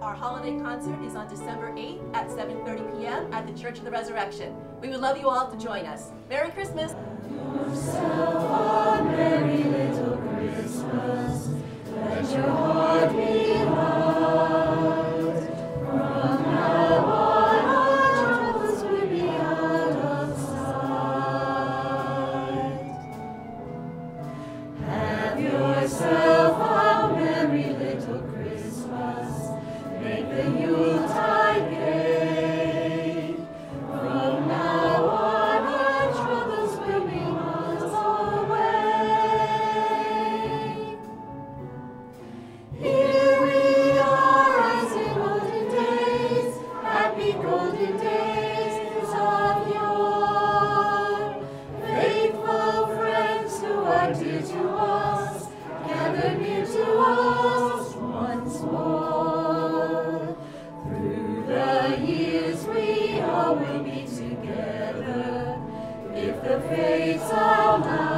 Our holiday concert is on December 8th at 7.30 p.m. at the Church of the Resurrection. We would love you all to join us. Merry Christmas! merry to us, gather near years we all will be together, if the fates allow.